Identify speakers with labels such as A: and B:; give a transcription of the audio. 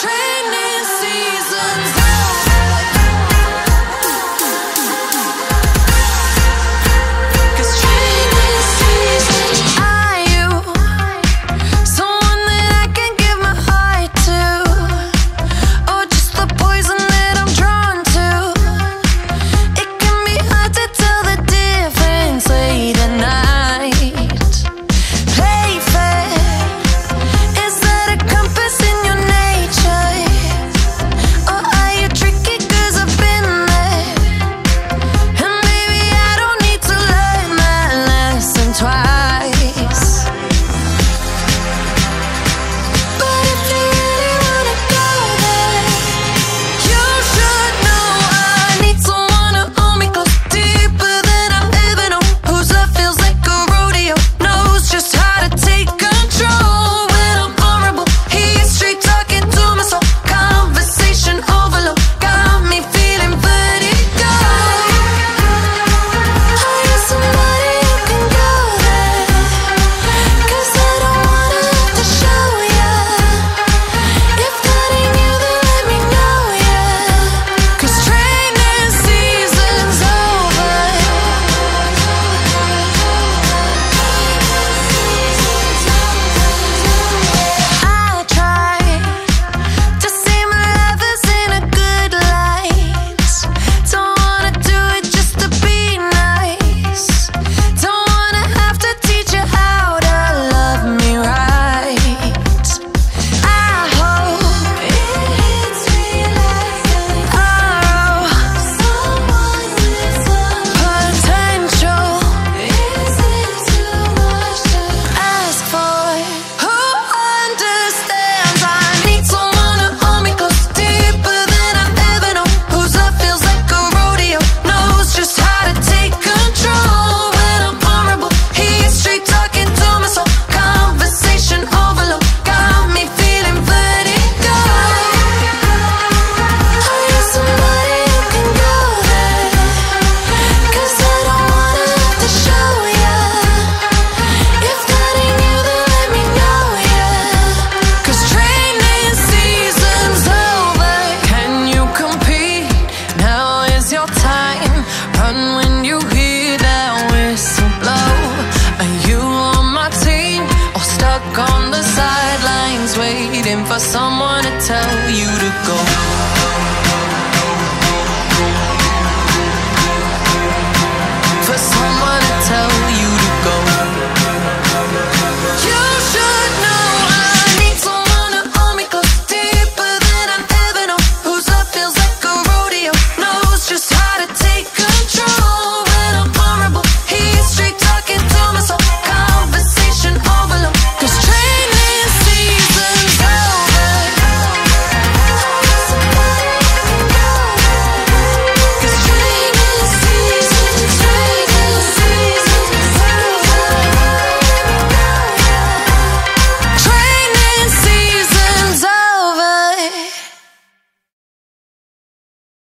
A: train.